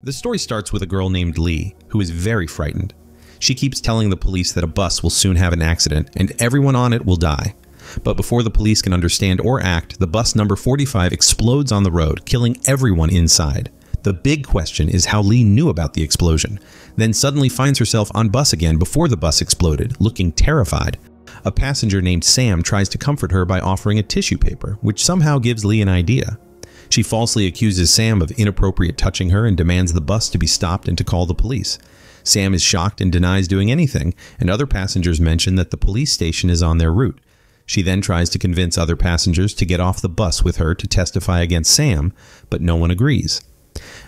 The story starts with a girl named Lee, who is very frightened. She keeps telling the police that a bus will soon have an accident and everyone on it will die. But before the police can understand or act, the bus number 45 explodes on the road, killing everyone inside. The big question is how Lee knew about the explosion, then suddenly finds herself on bus again before the bus exploded, looking terrified. A passenger named Sam tries to comfort her by offering a tissue paper, which somehow gives Lee an idea. She falsely accuses Sam of inappropriate touching her and demands the bus to be stopped and to call the police. Sam is shocked and denies doing anything, and other passengers mention that the police station is on their route. She then tries to convince other passengers to get off the bus with her to testify against Sam, but no one agrees.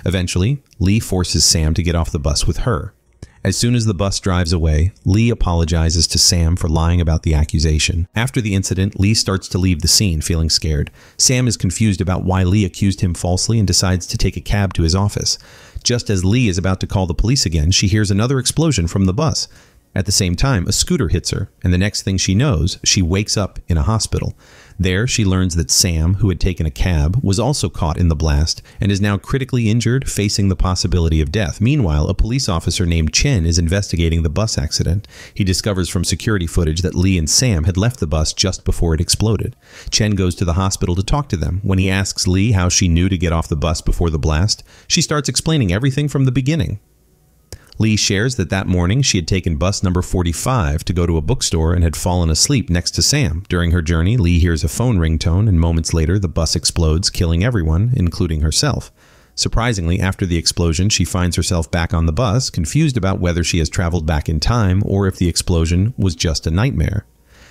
Eventually, Lee forces Sam to get off the bus with her. As soon as the bus drives away, Lee apologizes to Sam for lying about the accusation. After the incident, Lee starts to leave the scene, feeling scared. Sam is confused about why Lee accused him falsely and decides to take a cab to his office. Just as Lee is about to call the police again, she hears another explosion from the bus. At the same time, a scooter hits her, and the next thing she knows, she wakes up in a hospital. There, she learns that Sam, who had taken a cab, was also caught in the blast and is now critically injured, facing the possibility of death. Meanwhile, a police officer named Chen is investigating the bus accident. He discovers from security footage that Lee and Sam had left the bus just before it exploded. Chen goes to the hospital to talk to them. When he asks Lee how she knew to get off the bus before the blast, she starts explaining everything from the beginning. Lee shares that that morning she had taken bus number 45 to go to a bookstore and had fallen asleep next to Sam. During her journey, Lee hears a phone ringtone, and moments later, the bus explodes, killing everyone, including herself. Surprisingly, after the explosion, she finds herself back on the bus, confused about whether she has traveled back in time or if the explosion was just a nightmare.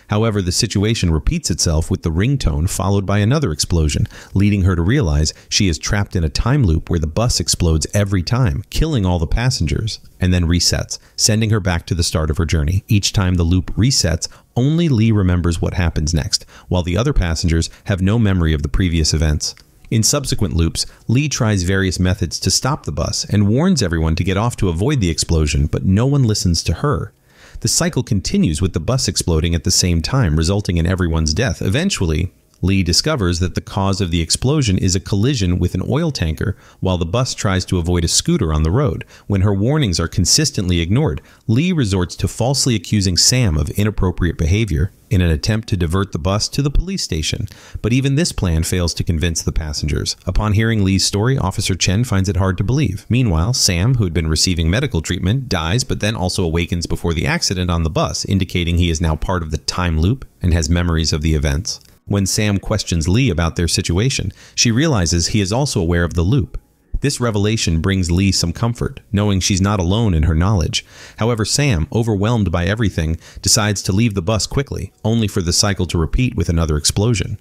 However, the situation repeats itself with the ringtone followed by another explosion, leading her to realize she is trapped in a time loop where the bus explodes every time, killing all the passengers, and then resets, sending her back to the start of her journey. Each time the loop resets, only Lee remembers what happens next, while the other passengers have no memory of the previous events. In subsequent loops, Lee tries various methods to stop the bus and warns everyone to get off to avoid the explosion, but no one listens to her. The cycle continues with the bus exploding at the same time, resulting in everyone's death. Eventually, Lee discovers that the cause of the explosion is a collision with an oil tanker while the bus tries to avoid a scooter on the road. When her warnings are consistently ignored, Lee resorts to falsely accusing Sam of inappropriate behavior in an attempt to divert the bus to the police station. But even this plan fails to convince the passengers. Upon hearing Lee's story, Officer Chen finds it hard to believe. Meanwhile, Sam, who had been receiving medical treatment, dies but then also awakens before the accident on the bus, indicating he is now part of the time loop and has memories of the events. When Sam questions Lee about their situation, she realizes he is also aware of the loop. This revelation brings Lee some comfort, knowing she's not alone in her knowledge. However, Sam, overwhelmed by everything, decides to leave the bus quickly, only for the cycle to repeat with another explosion.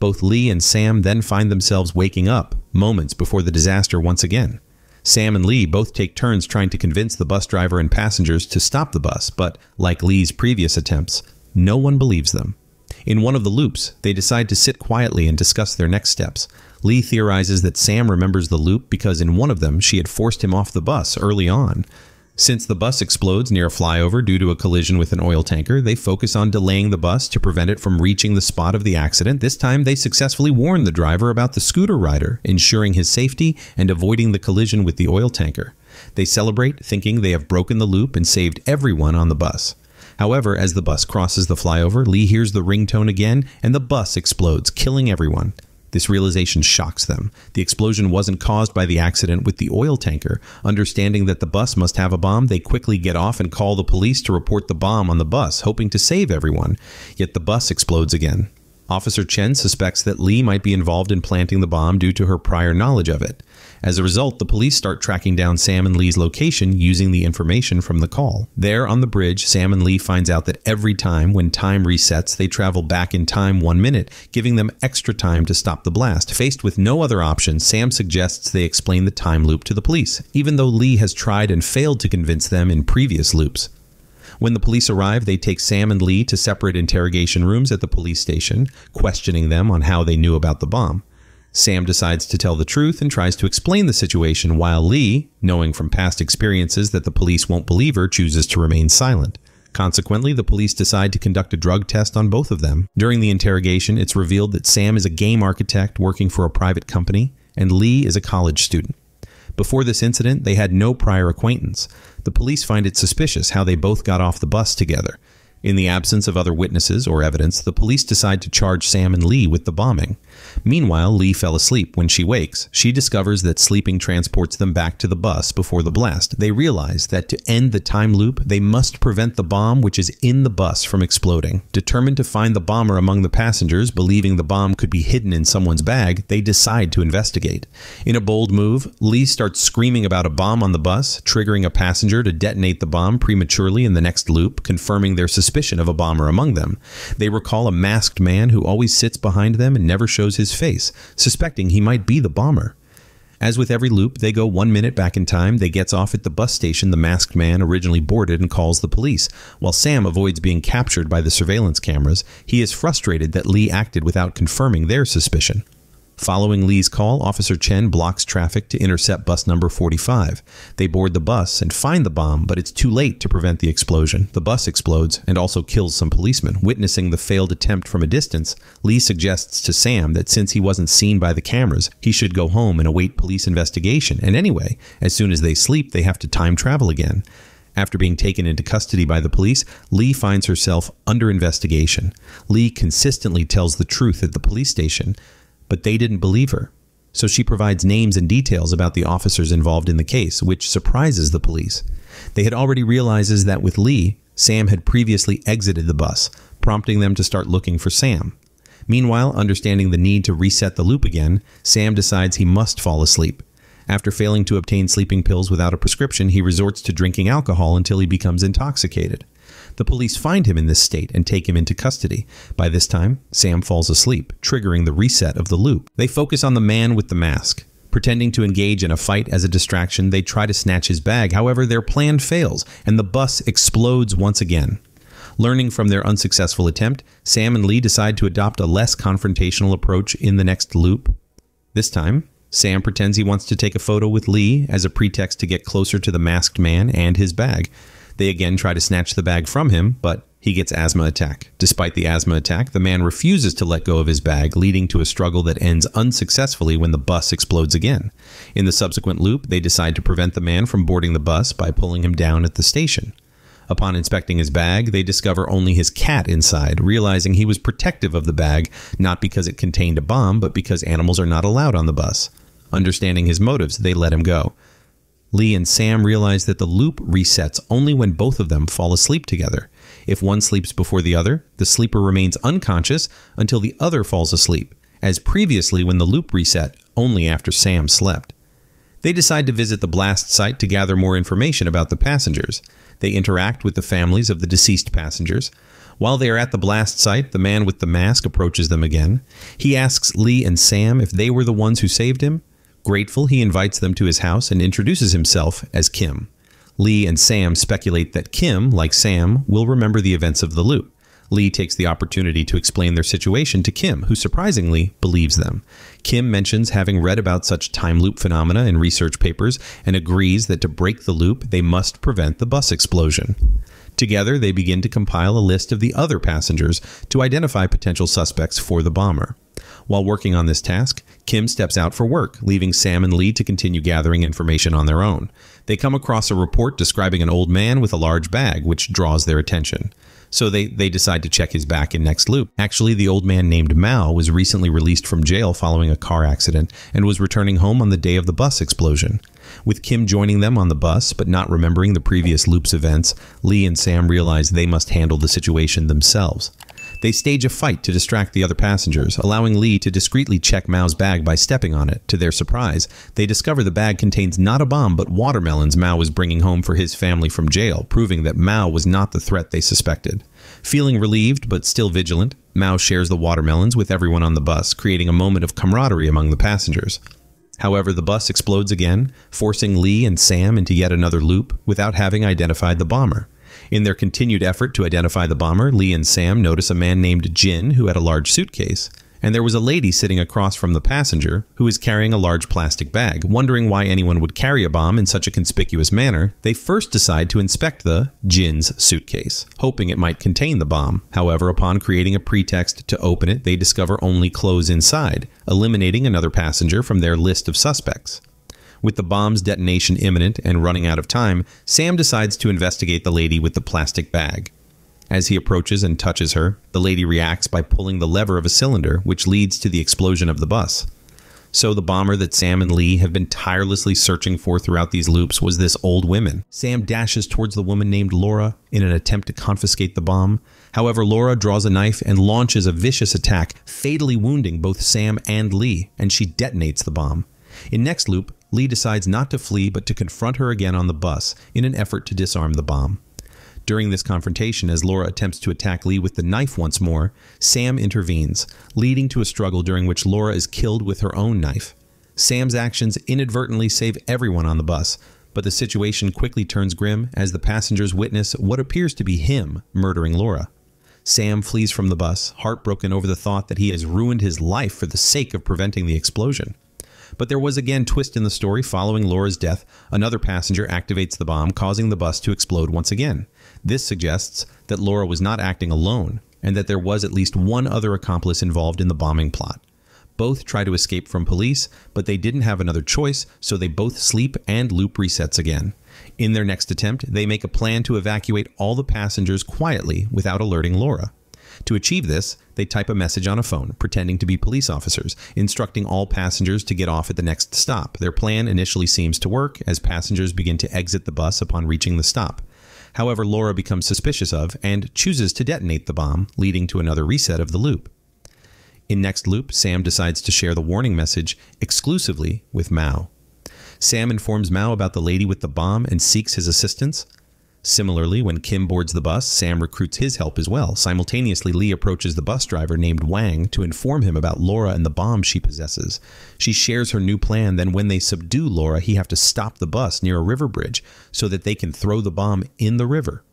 Both Lee and Sam then find themselves waking up, moments before the disaster once again. Sam and Lee both take turns trying to convince the bus driver and passengers to stop the bus, but, like Lee's previous attempts, no one believes them. In one of the loops, they decide to sit quietly and discuss their next steps. Lee theorizes that Sam remembers the loop because in one of them she had forced him off the bus early on. Since the bus explodes near a flyover due to a collision with an oil tanker, they focus on delaying the bus to prevent it from reaching the spot of the accident. This time, they successfully warn the driver about the scooter rider, ensuring his safety and avoiding the collision with the oil tanker. They celebrate, thinking they have broken the loop and saved everyone on the bus. However, as the bus crosses the flyover, Lee hears the ringtone again and the bus explodes, killing everyone. This realization shocks them. The explosion wasn't caused by the accident with the oil tanker. Understanding that the bus must have a bomb, they quickly get off and call the police to report the bomb on the bus, hoping to save everyone. Yet the bus explodes again. Officer Chen suspects that Lee might be involved in planting the bomb due to her prior knowledge of it. As a result, the police start tracking down Sam and Lee's location using the information from the call. There on the bridge, Sam and Lee finds out that every time when time resets, they travel back in time one minute, giving them extra time to stop the blast. Faced with no other option, Sam suggests they explain the time loop to the police, even though Lee has tried and failed to convince them in previous loops. When the police arrive, they take Sam and Lee to separate interrogation rooms at the police station, questioning them on how they knew about the bomb. Sam decides to tell the truth and tries to explain the situation, while Lee, knowing from past experiences that the police won't believe her, chooses to remain silent. Consequently, the police decide to conduct a drug test on both of them. During the interrogation, it's revealed that Sam is a game architect working for a private company, and Lee is a college student. Before this incident, they had no prior acquaintance. The police find it suspicious how they both got off the bus together. In the absence of other witnesses or evidence, the police decide to charge Sam and Lee with the bombing. Meanwhile, Lee fell asleep. When she wakes, she discovers that sleeping transports them back to the bus before the blast. They realize that to end the time loop, they must prevent the bomb which is in the bus from exploding. Determined to find the bomber among the passengers, believing the bomb could be hidden in someone's bag, they decide to investigate. In a bold move, Lee starts screaming about a bomb on the bus, triggering a passenger to detonate the bomb prematurely in the next loop, confirming their suspicion of a bomber among them. They recall a masked man who always sits behind them and never shows his face, suspecting he might be the bomber. As with every loop, they go one minute back in time. They gets off at the bus station the masked man originally boarded and calls the police. While Sam avoids being captured by the surveillance cameras, he is frustrated that Lee acted without confirming their suspicion. Following Lee's call, Officer Chen blocks traffic to intercept bus number 45. They board the bus and find the bomb, but it's too late to prevent the explosion. The bus explodes and also kills some policemen. Witnessing the failed attempt from a distance, Lee suggests to Sam that since he wasn't seen by the cameras, he should go home and await police investigation. And anyway, as soon as they sleep, they have to time travel again. After being taken into custody by the police, Lee finds herself under investigation. Lee consistently tells the truth at the police station, but they didn't believe her. So she provides names and details about the officers involved in the case, which surprises the police. They had already realizes that with Lee, Sam had previously exited the bus, prompting them to start looking for Sam. Meanwhile, understanding the need to reset the loop again, Sam decides he must fall asleep. After failing to obtain sleeping pills without a prescription, he resorts to drinking alcohol until he becomes intoxicated. The police find him in this state and take him into custody. By this time, Sam falls asleep, triggering the reset of the loop. They focus on the man with the mask. Pretending to engage in a fight as a distraction, they try to snatch his bag. However, their plan fails, and the bus explodes once again. Learning from their unsuccessful attempt, Sam and Lee decide to adopt a less confrontational approach in the next loop. This time, Sam pretends he wants to take a photo with Lee as a pretext to get closer to the masked man and his bag. They again try to snatch the bag from him, but he gets asthma attack. Despite the asthma attack, the man refuses to let go of his bag, leading to a struggle that ends unsuccessfully when the bus explodes again. In the subsequent loop, they decide to prevent the man from boarding the bus by pulling him down at the station. Upon inspecting his bag, they discover only his cat inside, realizing he was protective of the bag, not because it contained a bomb, but because animals are not allowed on the bus. Understanding his motives, they let him go. Lee and Sam realize that the loop resets only when both of them fall asleep together. If one sleeps before the other, the sleeper remains unconscious until the other falls asleep, as previously when the loop reset only after Sam slept. They decide to visit the blast site to gather more information about the passengers. They interact with the families of the deceased passengers. While they are at the blast site, the man with the mask approaches them again. He asks Lee and Sam if they were the ones who saved him, Grateful, he invites them to his house and introduces himself as Kim. Lee and Sam speculate that Kim, like Sam, will remember the events of the loop. Lee takes the opportunity to explain their situation to Kim, who surprisingly believes them. Kim mentions having read about such time loop phenomena in research papers and agrees that to break the loop, they must prevent the bus explosion. Together, they begin to compile a list of the other passengers to identify potential suspects for the bomber. While working on this task, Kim steps out for work, leaving Sam and Lee to continue gathering information on their own. They come across a report describing an old man with a large bag, which draws their attention. So they, they decide to check his back in next loop. Actually, the old man named Mao was recently released from jail following a car accident and was returning home on the day of the bus explosion. With Kim joining them on the bus, but not remembering the previous loop's events, Lee and Sam realize they must handle the situation themselves. They stage a fight to distract the other passengers, allowing Lee to discreetly check Mao's bag by stepping on it. To their surprise, they discover the bag contains not a bomb but watermelons Mao was bringing home for his family from jail, proving that Mao was not the threat they suspected. Feeling relieved but still vigilant, Mao shares the watermelons with everyone on the bus, creating a moment of camaraderie among the passengers. However, the bus explodes again, forcing Lee and Sam into yet another loop without having identified the bomber. In their continued effort to identify the bomber, Lee and Sam notice a man named Jin who had a large suitcase. And there was a lady sitting across from the passenger who was carrying a large plastic bag. Wondering why anyone would carry a bomb in such a conspicuous manner, they first decide to inspect the Jin's suitcase, hoping it might contain the bomb. However, upon creating a pretext to open it, they discover only clothes inside, eliminating another passenger from their list of suspects. With the bomb's detonation imminent and running out of time, Sam decides to investigate the lady with the plastic bag. As he approaches and touches her, the lady reacts by pulling the lever of a cylinder, which leads to the explosion of the bus. So the bomber that Sam and Lee have been tirelessly searching for throughout these loops was this old woman. Sam dashes towards the woman named Laura in an attempt to confiscate the bomb. However, Laura draws a knife and launches a vicious attack, fatally wounding both Sam and Lee, and she detonates the bomb. In next loop, Lee decides not to flee but to confront her again on the bus in an effort to disarm the bomb. During this confrontation, as Laura attempts to attack Lee with the knife once more, Sam intervenes, leading to a struggle during which Laura is killed with her own knife. Sam's actions inadvertently save everyone on the bus, but the situation quickly turns grim as the passengers witness what appears to be him murdering Laura. Sam flees from the bus, heartbroken over the thought that he has ruined his life for the sake of preventing the explosion. But there was again twist in the story following Laura's death. Another passenger activates the bomb, causing the bus to explode once again. This suggests that Laura was not acting alone and that there was at least one other accomplice involved in the bombing plot. Both try to escape from police, but they didn't have another choice, so they both sleep and loop resets again. In their next attempt, they make a plan to evacuate all the passengers quietly without alerting Laura. To achieve this, they type a message on a phone, pretending to be police officers, instructing all passengers to get off at the next stop. Their plan initially seems to work as passengers begin to exit the bus upon reaching the stop. However, Laura becomes suspicious of and chooses to detonate the bomb, leading to another reset of the loop. In next loop, Sam decides to share the warning message exclusively with Mao. Sam informs Mao about the lady with the bomb and seeks his assistance. Similarly, when Kim boards the bus, Sam recruits his help as well. Simultaneously, Lee approaches the bus driver named Wang to inform him about Laura and the bomb she possesses. She shares her new plan, then when they subdue Laura, he have to stop the bus near a river bridge so that they can throw the bomb in the river.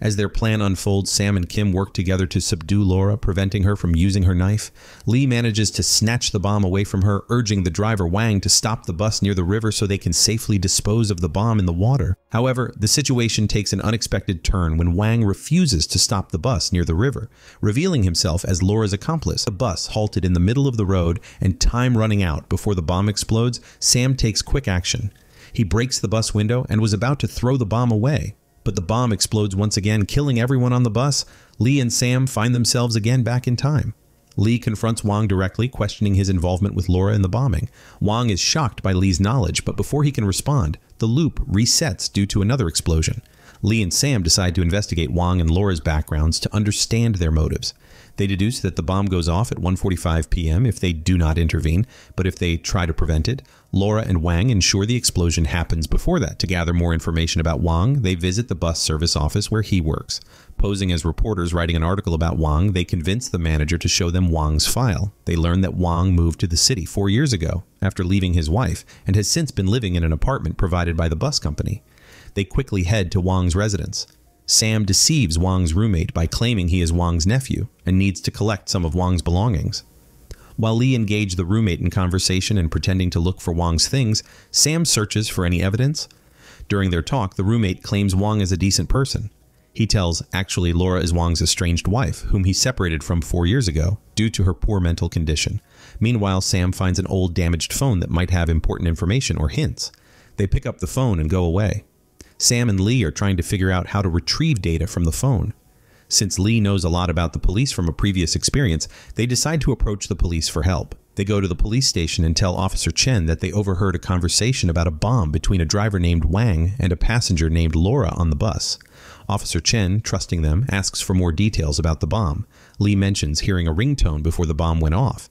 As their plan unfolds, Sam and Kim work together to subdue Laura, preventing her from using her knife. Lee manages to snatch the bomb away from her, urging the driver Wang to stop the bus near the river so they can safely dispose of the bomb in the water. However, the situation takes an unexpected turn when Wang refuses to stop the bus near the river, revealing himself as Laura's accomplice. The bus halted in the middle of the road and time running out before the bomb explodes, Sam takes quick action. He breaks the bus window and was about to throw the bomb away but the bomb explodes once again, killing everyone on the bus. Lee and Sam find themselves again back in time. Lee confronts Wang directly, questioning his involvement with Laura in the bombing. Wang is shocked by Lee's knowledge, but before he can respond, the loop resets due to another explosion. Lee and Sam decide to investigate Wang and Laura's backgrounds to understand their motives. They deduce that the bomb goes off at 1:45 p.m. if they do not intervene, but if they try to prevent it, Laura and Wang ensure the explosion happens before that. To gather more information about Wang, they visit the bus service office where he works. Posing as reporters writing an article about Wang, they convince the manager to show them Wang's file. They learn that Wang moved to the city 4 years ago after leaving his wife and has since been living in an apartment provided by the bus company. They quickly head to Wang's residence. Sam deceives Wang's roommate by claiming he is Wang's nephew and needs to collect some of Wang's belongings. While Lee engaged the roommate in conversation and pretending to look for Wang's things, Sam searches for any evidence. During their talk, the roommate claims Wang is a decent person. He tells actually Laura is Wang's estranged wife, whom he separated from four years ago due to her poor mental condition. Meanwhile, Sam finds an old damaged phone that might have important information or hints. They pick up the phone and go away. Sam and Lee are trying to figure out how to retrieve data from the phone. Since Lee knows a lot about the police from a previous experience, they decide to approach the police for help. They go to the police station and tell Officer Chen that they overheard a conversation about a bomb between a driver named Wang and a passenger named Laura on the bus. Officer Chen, trusting them, asks for more details about the bomb. Lee mentions hearing a ringtone before the bomb went off.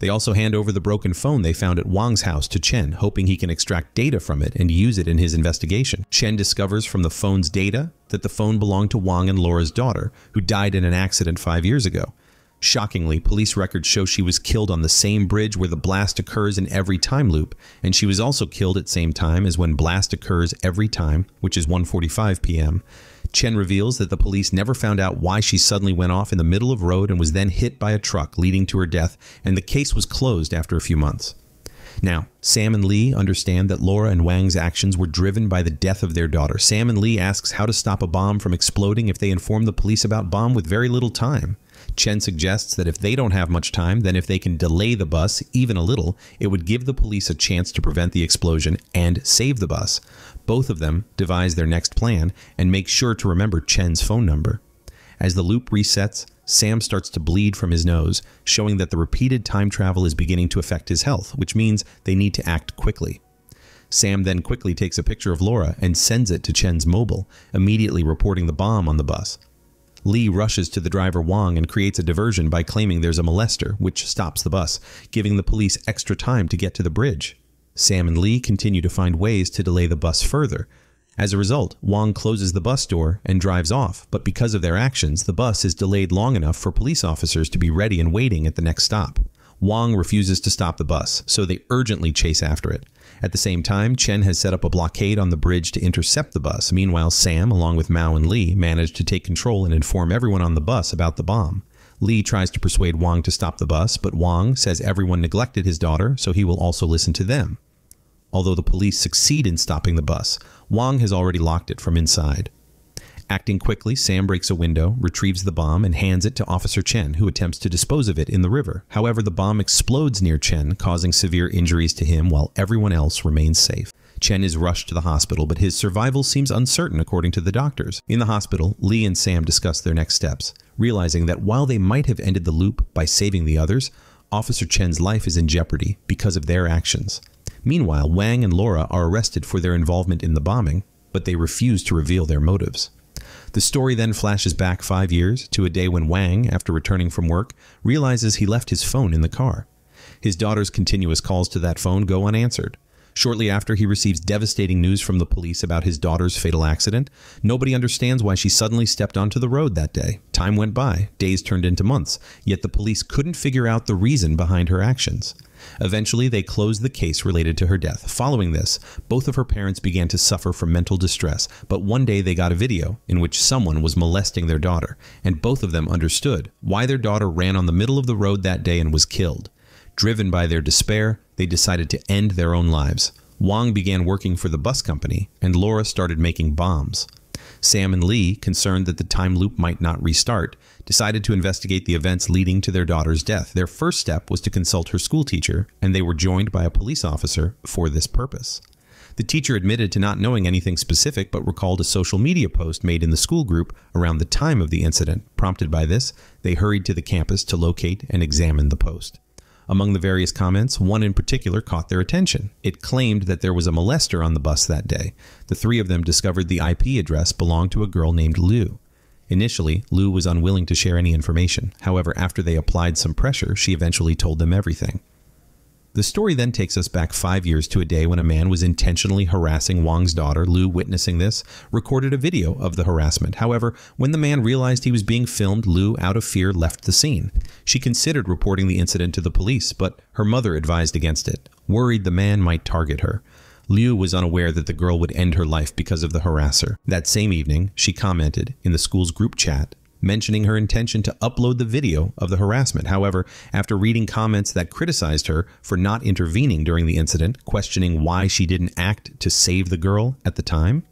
They also hand over the broken phone they found at Wang's house to Chen, hoping he can extract data from it and use it in his investigation. Chen discovers from the phone's data that the phone belonged to Wang and Laura's daughter, who died in an accident five years ago. Shockingly, police records show she was killed on the same bridge where the blast occurs in every time loop, and she was also killed at same time as when blast occurs every time, which is 1:45 p.m. Chen reveals that the police never found out why she suddenly went off in the middle of road and was then hit by a truck, leading to her death, and the case was closed after a few months. Now, Sam and Lee understand that Laura and Wang's actions were driven by the death of their daughter. Sam and Lee asks how to stop a bomb from exploding if they inform the police about bomb with very little time. Chen suggests that if they don't have much time, then if they can delay the bus even a little, it would give the police a chance to prevent the explosion and save the bus. Both of them devise their next plan and make sure to remember Chen's phone number. As the loop resets, Sam starts to bleed from his nose, showing that the repeated time travel is beginning to affect his health, which means they need to act quickly. Sam then quickly takes a picture of Laura and sends it to Chen's mobile, immediately reporting the bomb on the bus. Lee rushes to the driver Wang and creates a diversion by claiming there's a molester, which stops the bus, giving the police extra time to get to the bridge. Sam and Lee continue to find ways to delay the bus further. As a result, Wang closes the bus door and drives off, but because of their actions, the bus is delayed long enough for police officers to be ready and waiting at the next stop. Wang refuses to stop the bus, so they urgently chase after it. At the same time, Chen has set up a blockade on the bridge to intercept the bus. Meanwhile, Sam, along with Mao and Lee, manage to take control and inform everyone on the bus about the bomb. Lee tries to persuade Wang to stop the bus, but Wang says everyone neglected his daughter, so he will also listen to them. Although the police succeed in stopping the bus, Wang has already locked it from inside. Acting quickly, Sam breaks a window, retrieves the bomb, and hands it to Officer Chen, who attempts to dispose of it in the river. However, the bomb explodes near Chen, causing severe injuries to him while everyone else remains safe. Chen is rushed to the hospital, but his survival seems uncertain according to the doctors. In the hospital, Lee and Sam discuss their next steps, realizing that while they might have ended the loop by saving the others, Officer Chen's life is in jeopardy because of their actions. Meanwhile, Wang and Laura are arrested for their involvement in the bombing, but they refuse to reveal their motives. The story then flashes back five years to a day when Wang, after returning from work, realizes he left his phone in the car. His daughter's continuous calls to that phone go unanswered. Shortly after, he receives devastating news from the police about his daughter's fatal accident. Nobody understands why she suddenly stepped onto the road that day. Time went by, days turned into months, yet the police couldn't figure out the reason behind her actions. Eventually, they closed the case related to her death. Following this, both of her parents began to suffer from mental distress, but one day they got a video in which someone was molesting their daughter, and both of them understood why their daughter ran on the middle of the road that day and was killed. Driven by their despair, they decided to end their own lives. Wang began working for the bus company, and Laura started making bombs. Sam and Lee, concerned that the time loop might not restart, decided to investigate the events leading to their daughter's death. Their first step was to consult her schoolteacher, and they were joined by a police officer for this purpose. The teacher admitted to not knowing anything specific but recalled a social media post made in the school group around the time of the incident. Prompted by this, they hurried to the campus to locate and examine the post. Among the various comments, one in particular caught their attention. It claimed that there was a molester on the bus that day. The three of them discovered the IP address belonged to a girl named Liu. Initially, Liu was unwilling to share any information. However, after they applied some pressure, she eventually told them everything. The story then takes us back five years to a day when a man was intentionally harassing Wang's daughter. Liu, witnessing this, recorded a video of the harassment. However, when the man realized he was being filmed, Liu, out of fear, left the scene. She considered reporting the incident to the police, but her mother advised against it, worried the man might target her. Liu was unaware that the girl would end her life because of the harasser. That same evening, she commented in the school's group chat mentioning her intention to upload the video of the harassment. However, after reading comments that criticized her for not intervening during the incident, questioning why she didn't act to save the girl at the time,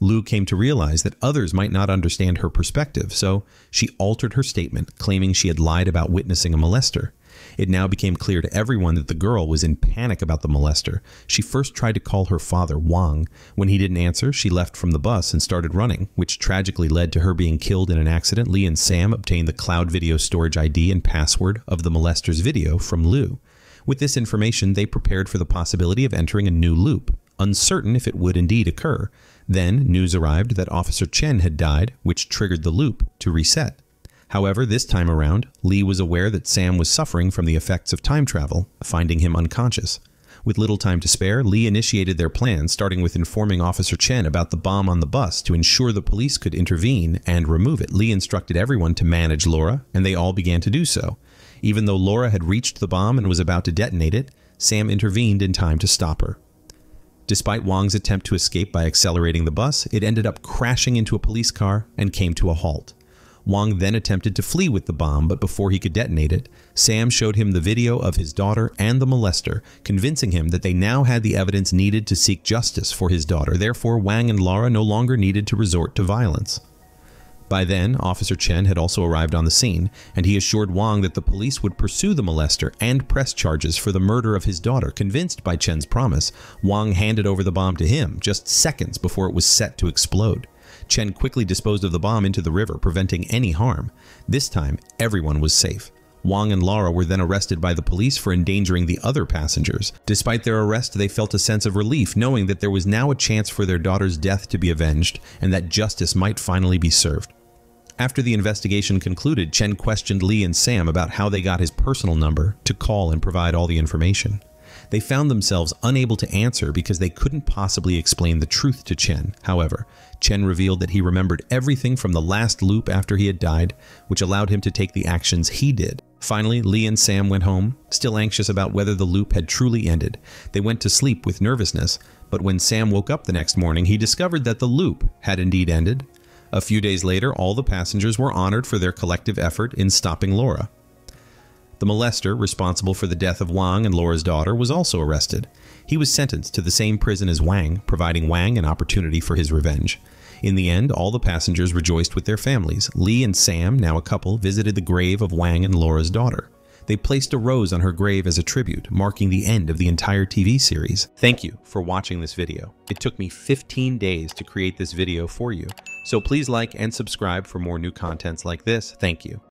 Liu came to realize that others might not understand her perspective, so she altered her statement, claiming she had lied about witnessing a molester. It now became clear to everyone that the girl was in panic about the molester. She first tried to call her father, Wang. When he didn't answer, she left from the bus and started running, which tragically led to her being killed in an accident. Lee and Sam obtained the cloud video storage ID and password of the molester's video from Liu. With this information, they prepared for the possibility of entering a new loop, uncertain if it would indeed occur. Then, news arrived that Officer Chen had died, which triggered the loop to reset. However, this time around, Lee was aware that Sam was suffering from the effects of time travel, finding him unconscious. With little time to spare, Lee initiated their plan, starting with informing Officer Chen about the bomb on the bus to ensure the police could intervene and remove it. Lee instructed everyone to manage Laura, and they all began to do so. Even though Laura had reached the bomb and was about to detonate it, Sam intervened in time to stop her. Despite Wang's attempt to escape by accelerating the bus, it ended up crashing into a police car and came to a halt. Wang then attempted to flee with the bomb, but before he could detonate it, Sam showed him the video of his daughter and the molester, convincing him that they now had the evidence needed to seek justice for his daughter. Therefore, Wang and Laura no longer needed to resort to violence. By then, Officer Chen had also arrived on the scene, and he assured Wang that the police would pursue the molester and press charges for the murder of his daughter. Convinced by Chen's promise, Wang handed over the bomb to him just seconds before it was set to explode. Chen quickly disposed of the bomb into the river, preventing any harm. This time, everyone was safe. Wang and Laura were then arrested by the police for endangering the other passengers. Despite their arrest, they felt a sense of relief knowing that there was now a chance for their daughter's death to be avenged and that justice might finally be served. After the investigation concluded, Chen questioned Lee and Sam about how they got his personal number to call and provide all the information. They found themselves unable to answer because they couldn't possibly explain the truth to Chen. However, Chen revealed that he remembered everything from the last loop after he had died, which allowed him to take the actions he did. Finally, Lee and Sam went home, still anxious about whether the loop had truly ended. They went to sleep with nervousness, but when Sam woke up the next morning, he discovered that the loop had indeed ended a few days later, all the passengers were honored for their collective effort in stopping Laura. The molester responsible for the death of Wang and Laura's daughter was also arrested. He was sentenced to the same prison as Wang, providing Wang an opportunity for his revenge. In the end, all the passengers rejoiced with their families. Lee and Sam, now a couple, visited the grave of Wang and Laura's daughter. They placed a rose on her grave as a tribute, marking the end of the entire TV series. Thank you for watching this video. It took me 15 days to create this video for you. So please like and subscribe for more new contents like this. Thank you.